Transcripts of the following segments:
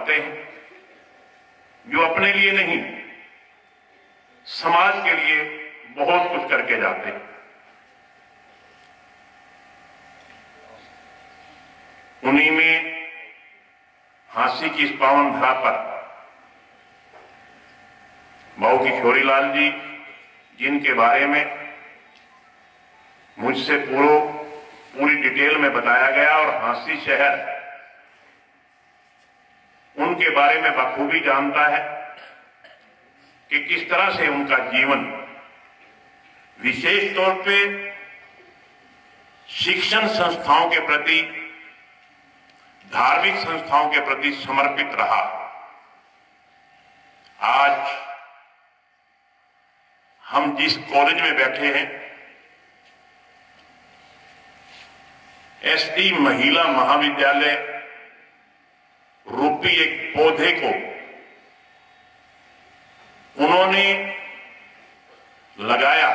करते हैं, जो अपने लिए नहीं, समाज के लिए बहुत कुछ करके जाते हैं। उन्हीं में हांसी की इस पावन धरा पर मऊ किशोरी लाल जी, जिनके बारे में मुझसे पूरी डिटेल में बताया गया और हांसी शहर उनके बारे में बखूबी जानता है कि किस तरह से उनका जीवन विशेष तौर पे शिक्षण संस्थाओं के प्रति, धार्मिक संस्थाओं के प्रति समर्पित रहा। आज हम जिस कॉलेज में बैठे हैं, एसटी महिला महाविद्यालय रूपी एक पौधे को उन्होंने लगाया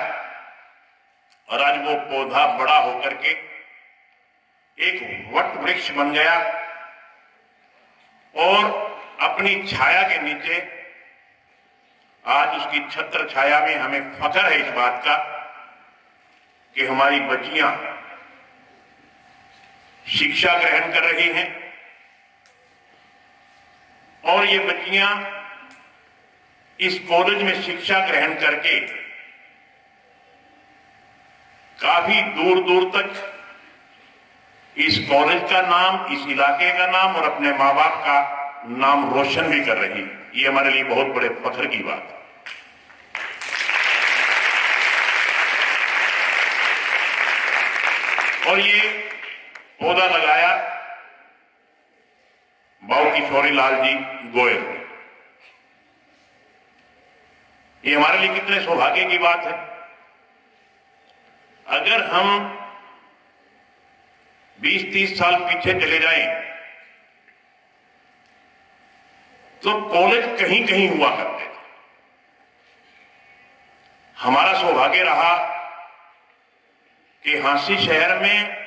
और आज वो पौधा बड़ा होकर के एक वट वृक्ष बन गया और अपनी छाया के नीचे आज उसकी छत्र छाया में हमें फख्र है इस बात का कि हमारी बच्चियाँ शिक्षा ग्रहण कर रही हैं। और ये बच्चियाँ इस कॉलेज में शिक्षा ग्रहण करके काफ़ी दूर दूर तक इस कॉलेज का नाम, इस इलाके का नाम और अपने माँ बाप का नाम रोशन भी कर रही। ये हमारे लिए बहुत बड़े फख्र की बात। है और ये पौधा लगाया बाऊ किशोरी लाल जी गोयल। ये हमारे लिए कितने सौभाग्य की बात है। अगर हम 20-30 साल पीछे चले जाएँ तो कॉलेज कहीं कहीं हुआ करते थे। हमारा सौभाग्य रहा कि हांसी शहर में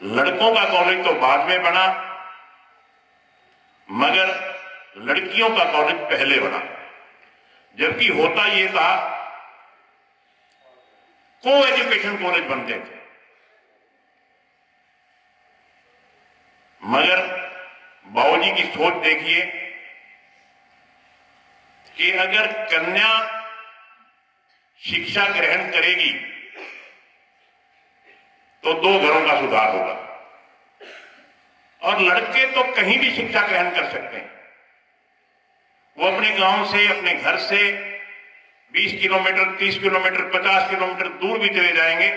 लड़कों का कॉलेज तो बाद में बना, मगर लड़कियों का कॉलेज पहले बना। जबकि होता यह था को एजुकेशन कॉलेज बनते थे। मगर बाबूजी की सोच देखिए कि अगर कन्या शिक्षा ग्रहण करेगी तो दो घरों का सुधार होगा। और लड़के तो कहीं भी शिक्षा ग्रहण कर सकते हैं। वो अपने गाँव से, अपने घर से 20 किलोमीटर 30 किलोमीटर 50 किलोमीटर दूर भी चले जाएँगे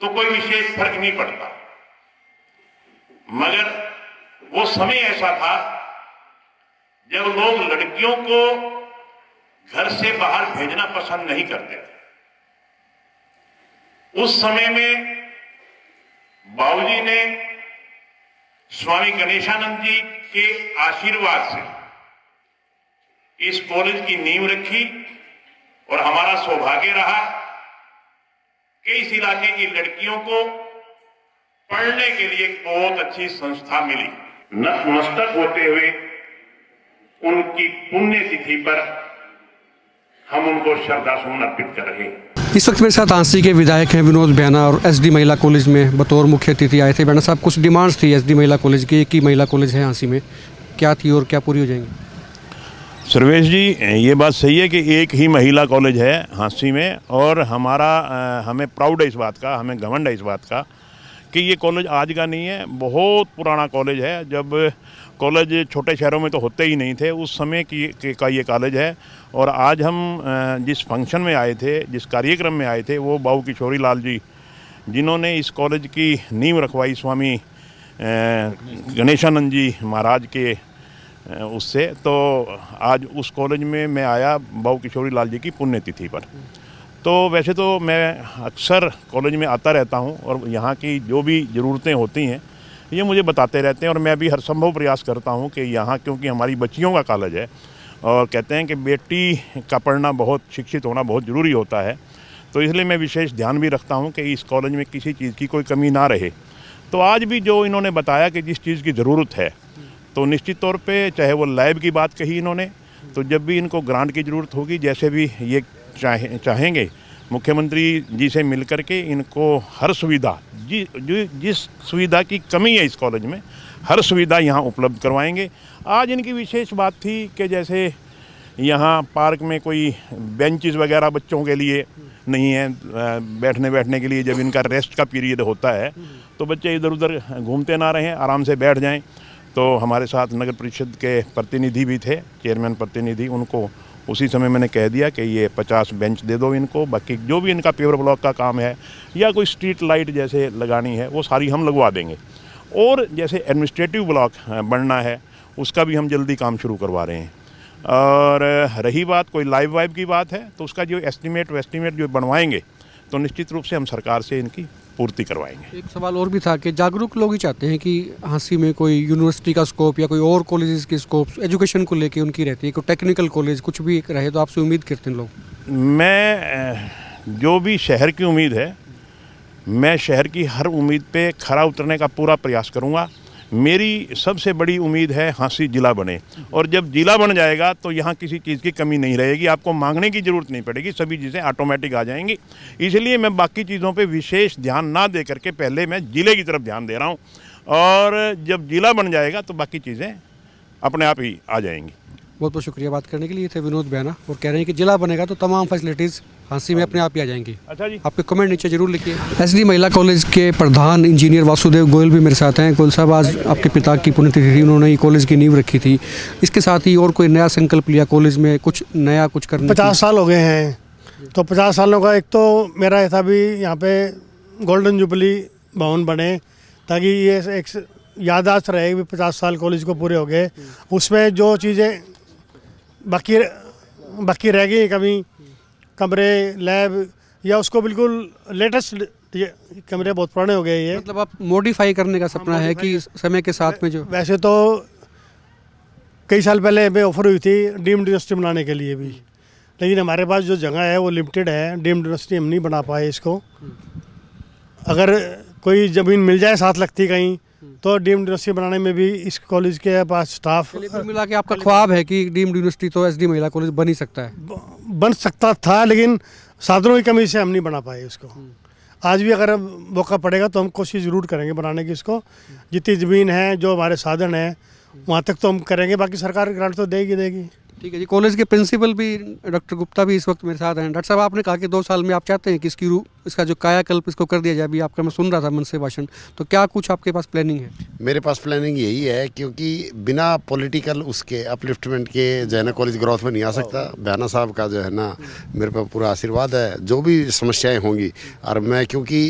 तो कोई विशेष फ़र्क नहीं पड़ता। मगर वो समय ऐसा था, जब लोग लड़कियों को घर से बाहर भेजना पसंद नहीं करते थे। उस समय में बाबूजी ने स्वामी गणेशानंद जी के आशीर्वाद से इस कॉलेज की नींव रखी और हमारा सौभाग्य रहा कि इस इलाके की लड़कियों को पढ़ने के लिए एक बहुत अच्छी संस्था मिली। नतमस्तक होते हुए उनकी पुण्यतिथि पर हम उनको श्रद्धा सुमन अर्पित कर रहे हैं। इस वक्त मेरे साथ आंसी के विधायक हैं विनोद बैना और एसडी महिला कॉलेज में बतौर मुख्य अतिथि आए थे। बैना साहब, कुछ डिमांड्स थी एसडी महिला कॉलेज की? एक ही महिला कॉलेज है आंसी में। क्या थी और क्या पूरी हो जाएँगी? सर्वेश जी, ये बात सही है कि एक ही महिला कॉलेज है हाँसी में और हमारा हमें प्राउड है इस बात का, हमें घमंड है इस बात का कि ये कॉलेज आज का नहीं है, बहुत पुराना कॉलेज है। जब कॉलेज छोटे शहरों में तो होते ही नहीं थे। उस समय की, की- का ये कॉलेज है और आज हम जिस फ़ंक्शन में आए थे, जिस कार्यक्रम में आए थे, वो बाबू किशोरी लाल जी, जिन्होंने इस कॉलेज की नींव रखवाई स्वामी गणेशानंद जी महाराज के उससे। तो आज उस कॉलेज में मैं आया बाबू किशोरी लाल जी की पुण्यतिथि पर। तो वैसे तो मैं अक्सर कॉलेज में आता रहता हूँ और यहाँ की जो भी ज़रूरतें होती हैं ये मुझे बताते रहते हैं और मैं भी हर संभव प्रयास करता हूँ कि यहाँ, क्योंकि हमारी बच्चियों का कॉलेज है और कहते हैं कि बेटी का पढ़ना बहुत, शिक्षित होना बहुत ज़रूरी होता है। तो इसलिए मैं विशेष ध्यान भी रखता हूँ कि इस कॉलेज में किसी चीज़ की कोई कमी ना रहे। तो आज भी जो इन्होंने बताया कि जिस चीज़ की ज़रूरत है तो निश्चित तौर पे चाहे वो लैब की बात कही इन्होंने तो जब भी इनको ग्रांट की ज़रूरत होगी, जैसे भी ये चाहे, चाहेंगे मुख्यमंत्री जी से मिल कर के इनको हर सुविधा, जी, जो, जिस सुविधा की कमी है इस कॉलेज में, हर सुविधा यहाँ उपलब्ध करवाएँगे। आज इनकी विशेष बात थी कि जैसे यहाँ पार्क में कोई बेंचेस वगैरह बच्चों के लिए नहीं है बैठने बैठने के लिए जब इनका रेस्ट का पीरियड होता है तो बच्चे इधर उधर घूमते ना रहें, आराम से बैठ जाएँ। तो हमारे साथ नगर परिषद के प्रतिनिधि भी थे, चेयरमैन प्रतिनिधि, उनको उसी समय मैंने कह दिया कि ये पचास बेंच दे दो इनको, बाकी जो भी इनका पेवर ब्लॉक का काम है या कोई स्ट्रीट लाइट जैसे लगानी है, वो सारी हम लगवा देंगे। और जैसे एडमिनिस्ट्रेटिव ब्लॉक बनना है, उसका भी हम जल्दी काम शुरू करवा रहे हैं। और रही बात, कोई लाइव वाइव की बात है तो उसका जो एस्टिमेट वेस्टिमेट जो बनवाएँगे तो निश्चित रूप से हम सरकार से इनकी पूर्ति करवाएँगे। एक सवाल और भी था कि जागरूक लोग ही चाहते हैं कि हाँसी में कोई यूनिवर्सिटी का स्कोप या कोई और कॉलेजेस की स्कोप एजुकेशन को लेके उनकी रहती है कोई टेक्निकल कॉलेज कुछ भी रहे तो आपसे उम्मीद करते हैं लोग? मैं जो भी शहर की उम्मीद है मैं शहर की हर उम्मीद पे खरा उतरने का पूरा प्रयास करूँगा। मेरी सबसे बड़ी उम्मीद है हाँसी ज़िला बने। और जब ज़िला बन जाएगा तो यहाँ किसी चीज़ की कमी नहीं रहेगी। आपको मांगने की ज़रूरत नहीं पड़ेगी। सभी चीज़ें ऑटोमेटिक आ जाएँगी। इसलिए मैं बाकी चीज़ों पे विशेष ध्यान ना दे करके पहले मैं ज़िले की तरफ़ ध्यान दे रहा हूँ। और जब ज़िला बन जाएगा तो बाकी चीज़ें अपने आप ही आ जाएँगी। बहुत बहुत शुक्रिया बात करने के लिए। थे विनोद बैना। और कह रहे हैं कि जिला बनेगा तो तमाम फैसिलिटीज़ हाँसी में अपने आप ही आ जाएँगी। अच्छा जी। आपके कमेंट नीचे ज़रूर लिखिए। एसडी महिला कॉलेज के प्रधान इंजीनियर वासुदेव गोयल भी मेरे साथ हैं। गोयल साहब आज आपके पिता की पुण्यतिथि थी। उन्होंने ये कॉलेज की नींव रखी थी। इसके साथ ही और कोई नया संकल्प लिया कॉलेज में? कुछ नया कुछ करना पचास साल हो गए हैं। तो पचास सालों का एक तो मेरा ऐसा भी यहाँ पे गोल्डन जुबली भवन बने ताकि ये एक यादाश्त रहे भी पचास साल कॉलेज को पूरे हो गए। उसमें जो चीज़ें बाकी बाकी रह गए कभी कमरे लैब या उसको बिल्कुल लेटेस्ट ये कमरे बहुत पुराने हो गए ये। मतलब आप मॉडिफाई करने का सपना है कि समय के साथ में जो वैसे तो कई साल पहले हमें ऑफ़र हुई थी डीम्ड यूनिवर्सिटी बनाने के लिए भी। लेकिन हमारे पास जो जगह है वो लिमिटेड है डीम्ड यूनिवर्सिटी हम नहीं बना पाए इसको। अगर कोई ज़मीन मिल जाए साथ लगती कहीं तो डीम्ड यूनिवर्सिटी बनाने में भी इस कॉलेज के पास स्टाफ मिला के आपका ख्वाब है कि डीम्ड यूनिवर्सिटी तो एसडी महिला कॉलेज बन ही सकता है। बन सकता था लेकिन साधनों की कमी से हम नहीं बना पाए उसको। आज भी अगर मौका पड़ेगा तो हम कोशिश ज़रूर करेंगे बनाने की इसको। जितनी ज़मीन है जो हमारे साधन है वहाँ तक तो हम करेंगे बाकी सरकार ग्रांट तो देगी देगी। ठीक है जी। कॉलेज के प्रिंसिपल भी डॉक्टर गुप्ता भी इस वक्त मेरे साथ हैं। डॉक्टर साहब आपने कहा कि दो साल में आप चाहते हैं कि इसकी रू इसका जो कायाकल्प इसको कर दिया जाए अभी आपका मैं सुन रहा था मन से भाषण। तो क्या कुछ आपके पास प्लानिंग है? मेरे पास प्लानिंग यही है क्योंकि बिना पॉलिटिकल उसके अपलिफ्टमेंट के जो है ना कॉलेज ग्रोथ में नहीं आ सकता। बयाना साहब का जो है ना मेरे पास पूरा आशीर्वाद है। जो भी समस्याएँ होंगी और मैं क्योंकि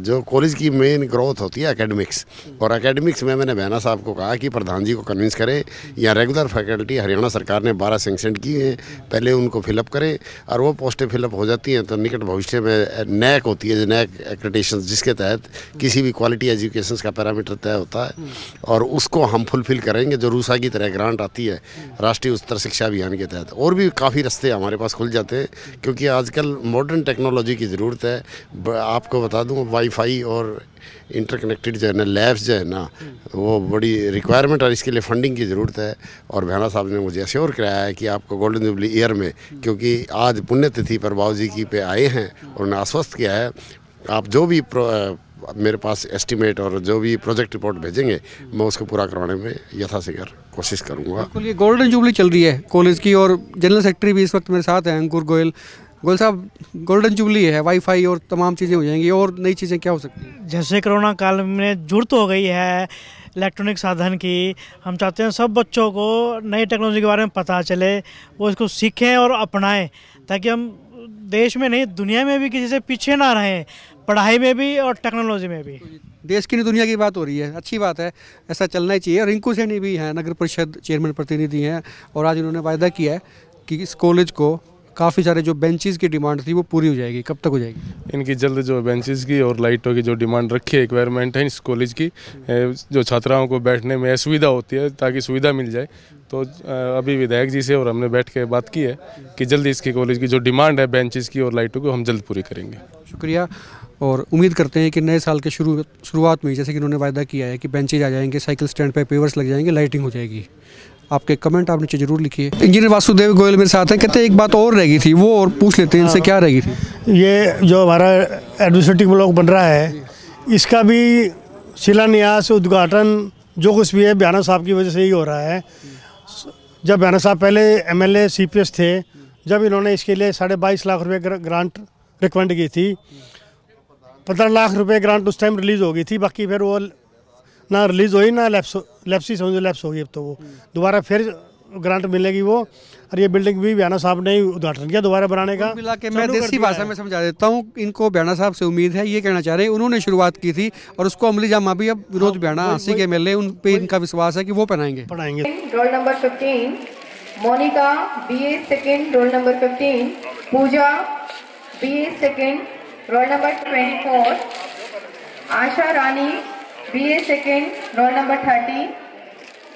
जो कॉलेज की मेन ग्रोथ होती है एकेडमिक्स और एकेडमिक्स में मैंने बयाना साहब को कहा कि प्रधान जी को कन्विंस करें या रेगुलर फैकल्टी हरियाणा सरकार ने बारह सेंक्शन की हैं। पहले उनको फिलअप करें और वो पोस्टें फिलअप हो जाती हैं तो निकट भविष्य में नैक होती है नैक एक्रेडिटेशन जिसके तहत किसी भी क्वालिटी एजुकेशन का पैरामीटर तय होता है और उसको हम फुलफिल करेंगे, जो रूसा की तरह ग्रांट आती है, राष्ट्रीय उच्चतर शिक्षा अभियान के तहत। और भी काफ़ी रास्ते हमारे पास खुल जाते हैं, क्योंकि आजकल मॉडर्न टेक्नोलॉजी की ज़रूरत है। आपको बता दूँ वाईफाई और इंटरकनेक्टेड जो है ना लैब्स जो है ना, वो बड़ी रिक्वायरमेंट और इसके लिए फंडिंग की ज़रूरत है। और भैना साहब ने मुझे अश्योर कराया है कि आपको गोल्डन जुबली ईयर में, क्योंकि आज पुण्यतिथि पर बाबू जी की पे आए हैं और उन्हें आश्वस्त किया है, आप जो भी मेरे पास एस्टिमेट और जो भी प्रोजेक्ट रिपोर्ट भेजेंगे, मैं उसको पूरा करवाने में यथाशीघ्र कोशिश करूँगा। ये गोल्डन जुबली चल रही है कॉलेज की और जनरल सेक्रेटरी भी इस वक्त मेरे साथ हैं, अंकुर गोयल गोयल साहब गोल्डन जुबली है वाईफाई और तमाम चीज़ें हो जाएँगी और नई चीज़ें क्या हो सकती हैं? जैसे कोरोना काल में ज़रूरत हो गई है इलेक्ट्रॉनिक साधन की हम चाहते हैं सब बच्चों को नई टेक्नोलॉजी के बारे में पता चले वो इसको सीखें और अपनाएँ ताकि हम देश में नहीं दुनिया में भी किसी से पीछे ना रहें पढ़ाई में भी और टेक्नोलॉजी में भी। देश की नहीं दुनिया की बात हो रही है अच्छी बात है ऐसा चलना ही चाहिए। रिंकू सैनी भी हैं नगर परिषद चेयरमैन प्रतिनिधि हैं और आज उन्होंने वायदा किया है कि इस कॉलेज को काफ़ी सारे जो बेंचेस की डिमांड थी वो पूरी हो जाएगी। कब तक हो जाएगी? इनकी जल्द जो बेंचेस की और लाइटों की जो डिमांड रखी है रिक्वायरमेंट है इस कॉलेज की जो छात्राओं को बैठने में असुविधा होती है ताकि सुविधा मिल जाए। तो अभी विधायक जी से और हमने बैठ के बात की है कि जल्द इसकी कॉलेज की जो डिमांड है बेंचेस की और लाइटों को हम जल्द पूरी करेंगे। शुक्रिया। और उम्मीद करते हैं कि नए साल के शुरू शुरुआत में जैसे कि उन्होंने वायदा किया है कि बेंचेज आ जाएँगे साइकिल स्टैंड पे पेवर्स लग जाएँगे लाइटिंग हो जाएगी। आपके कमेंट आप नीचे ज़रूर लिखिए। इंजीनियर वासुदेव गोयल मेरे साथ हैं कहते हैं एक बात और रह गई थी वो और पूछ लेते हैं इनसे क्या रह गई थी। ये जो हमारा एडमिनिस्ट्रेटिव ब्लॉक बन रहा है इसका भी शिलान्यास उद्घाटन जो कुछ भी है बयाना साहब की वजह से ही हो रहा है। जब बयाना साहब पहले एमएलए सीपीएस थे जब इन्होंने इसके लिए साढ़े बाईस लाख रुपए ग्र- ग्रांट रिकमेंड की थी पंद्रह लाख रुपए ग्रांट उस टाइम रिलीज़ हो गई थी बाकी फिर वो ना रिलीज़ हुई ना लैप्स लैप्सी समझो लैप्स होगी अब तो वो। दोबारा फिर ग्रांट मिलेगी वो और ये बिल्डिंग भी बयाना साहब ने उद्घाटन किया दोबारा बनाने का। मिला के मैं देसी भाषा में समझा देता हूँ इनको बयाना साहब से उम्मीद है ये कहना चाह रहे हैं उन्होंने शुरुआत की थी और उसको अमली जामा भी अब विनोद बयाना हँसी के एमएलए उन पे इनका विश्वास है कि वो पहनाएँगे पढ़ाएँगे। Roll number 15 monica ba second roll number 15 pooja B A second roll number thirty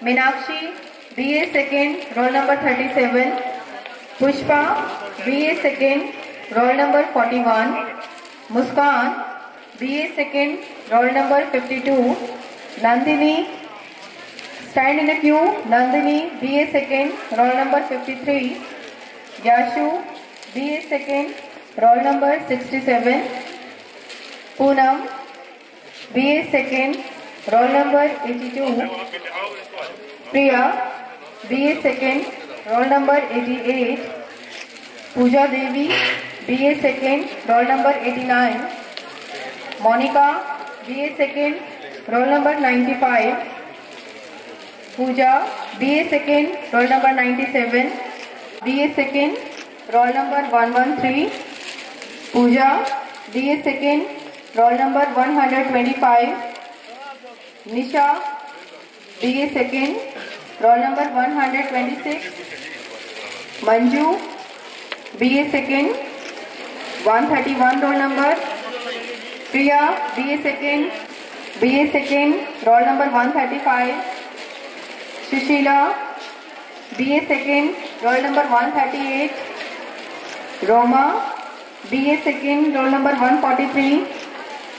Meenakshi B A second roll number thirty seven Pushpa B A second roll number forty one Muskan B A second roll number fifty two Nandini stand in queue Nandini B A second roll number fifty three Yashu B A second roll number sixty seven Poonam B A second roll number eighty two Priya B A second roll number eighty eight Pooja Devi B A second roll number eighty nine Monika B A second roll number ninety five Pooja B A second roll number ninety seven B A second roll number one one three Pooja B A second roll number 125 Nisha B A second roll number 126 Manju B A second one thirty one roll number Priya B BA second A second roll number 135 Sushila B A second roll number 138 Roma B A second roll number 143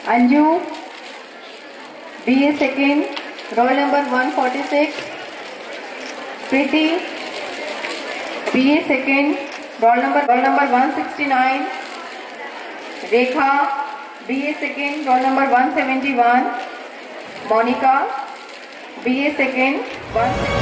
Anju, BA second, roll number 146. Preeti, BA second, roll number roll number 169. Rekha, BA second, roll number 171. Monica, BA second, 1